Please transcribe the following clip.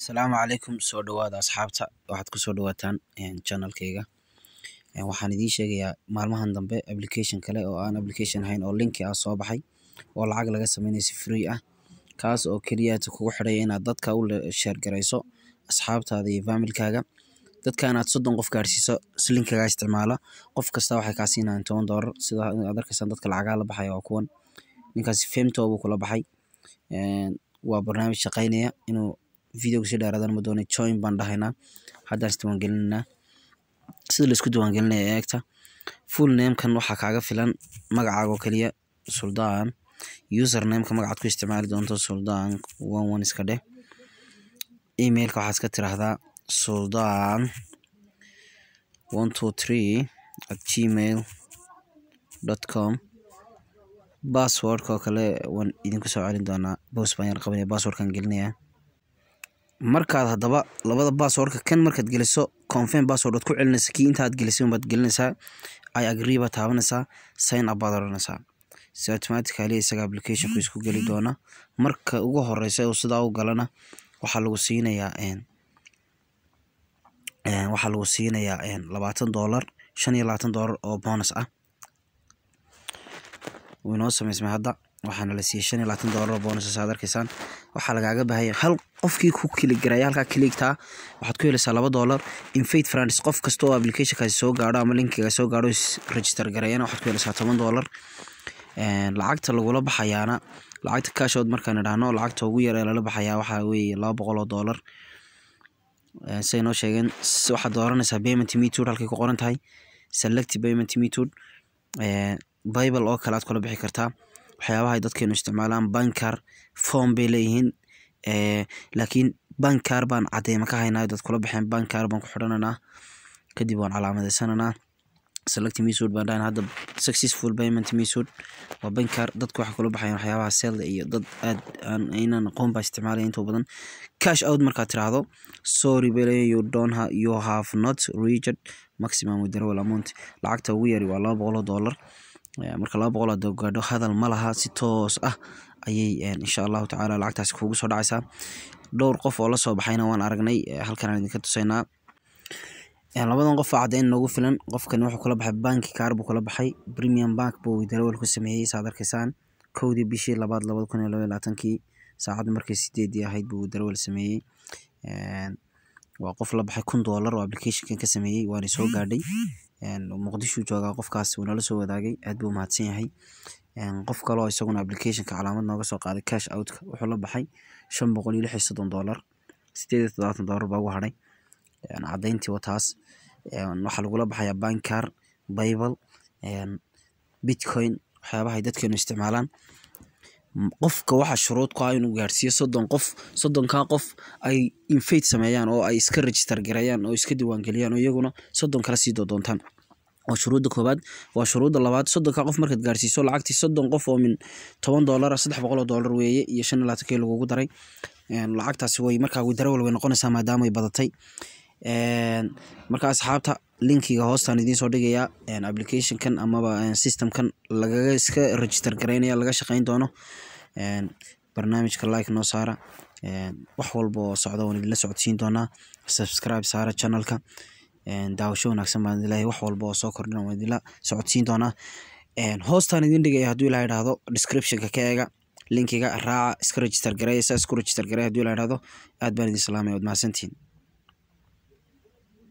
Asalaamu calaykum soo dhawaada asxaabta. Waxaad ku soo dhawaataan channelkayga. Waxaan idiin sheegayaa maalmahan dambe application kale oo aan application ahayn oo linki ah soo baxay oo lacag laga sameynayo si free ah. Kaas oo keliya kugu xidhaya inaad dadka u share garayso asxaabtaada iyo familkaaga. Dadka inaad soddon qof gaarsiiso si linkigaa isticmaala. Qof kasta waxay kaa siinayaan toban doolar sida aad arkaysaan dadka lacagaha la baxaya waa kuwan. Ninkaasi femto kula baxay. Waa barnaamij shaqeynaya inuu videoga si dheeraadana ma doonay join baan dhahaynaa haddaan isdiiwaangelinaynaa sida la isku diiwaangelinaya eegta. Full namekan waxaa kaaga filan magacaaga oo keliya suldaan. User nameka magacaad ku isticmaali doonto suldaan. One one iska dheh. Emailka waxaad iska tiraahdaa suldaan one two three at gmail dot com. Passwordka oo kale waan idinku soo celin doonaa. Boos baan yar qabanaya passwordkan gelinayaa markaad haddaba labada passwordka kan markaad geliso confirm password ku celinaysa kii intaad gelisay unbaad gelinaysaa i agree baad taabanaysaa sign up baad odhanaysaa si automatically isaga applicationku isku geli doona. Marka ugu horeysa uu sidaa u galana waxaa lagu siinayaa waxaa lagu siinayaa labaatan doolar shan iyo labaatan doolar oo bonus ah. Wuu inoo sameysmay hadda waxaana la siiyey shan iyo labaatan doolar oo bonus aad arkaysaan waxaa lagaaga baahaya hal qofkii ku kiligaraya halkaa kiligtaa waxaad ku helaysaa laba doolar infate friends qof kasta oo applicationkaasi soo gaadho ama linkiga soo gaadho register gareeyana waxaad ku helaysaa toban doolar lacagta lagula baxayaana lacagta kashood markaan idhaahno lacagta ugu yar lala baxayaa waxaa weeye laba boqol oo doolar say noo sheegeen waxaad dooranaysaa payment method halkay ku qoran tahay select payment method. Bible oo kale aad kula bixi kartaa. Waxyaabaha ay dadkeenu isticmaalaan bankar form bay leeyihiin. Laakiin bankar baan cadeyma ka haynaa dad kula baxeen bankar baan ku xidhananaa. Kadib waan calaamadeysananaa select method baan dhahayn hadda successful payment method waa bankar dadku waxay kula baxayaan waxyaabaha sell iyo dad aad aan aynan aqoon baa isticmaalaya inta badan. Cash out markaad tiraahdo. Sorry bay leeyihiin you don't you have not reached maximum withdrawal amount. Lacagta ugu yari waa laba boqol oo doolar marka laba boqol aad hadal ma laha. Si toos ah ayay insha allahu tacaala lacagtaasi kuugu soo dhacaysaa. Dhowr qof oo la soo baxayna waan aragnay halkan aan idinka tusaynaa. Labadan qof caddeyn noogu filan qofkani wuxuu kula baxay banki kaar buu kula baxay premium bank buu withdrawal ku sameeyey saad arkaysaan kowdii bishii labaad labada kun iyo laba labaatankii saacadda markay sideedii ahayd buu withdrawal sameeyey. Waa qof la baxay kun doolar oo applicationkan ka sameeyey waana soo gaadhay muqdishuu joogaa qofkaas wuu nala soo wadaagay aad buu mahadsan yahay. Qof kaloo isaguna applicationka calaamad nooga soo qaaday cash outka wuxuu la baxay shan boqol iyo lix iyo soddon doolar sideed iyo toddobaatan doolar baa ugu hadhay. Caddeyntii wataas waxaa lagula baxayaa bankar bible bitcoin waxyaabaha ay dadkeenu isticmaalaan qofka waxaa shuruud ku ah inuu gaarsiiyo soddon qof soddonkaa qof ay infate sameeyaan oo ay iska register gareeyaan oo iska diiwaangeliyaan oo iyaguna soddon kala sii doontaan waa shuruudda koowaad. Waa shuruudda labaad. Soddonkaa qof markaad gaarsiiso lacagtii soddon qof oo min toban doolara saddex boqol oo doolar weeye iyo shan iyo lagugu daray. Lacagtaasi way markaa withdrawal way noqonaysaa maadaama ay badatay. Marka asxaabta linkiga hoostaan idiin soo dhigayaa applicationkan amaba systemkan lagaga iska register gareynaya laga shaqeyn doono. Barnaamijka like noo saara wax walba oo waan idinla socodsiin doonaa. Subscribe saara channelka. Daawasho wanaagsan baan idin leeyahay wax walba oo soo kordhina waan idinla socodsiin doonaa. Hoostaan idin dhigaya hadduu ilaa idhaahdo descriptionka ka eega linkiga raaca iska register gareeya saa isku register gareeya hadduu ilaa idhaahdo aad baan idin salaamaya waad mahadsantihiin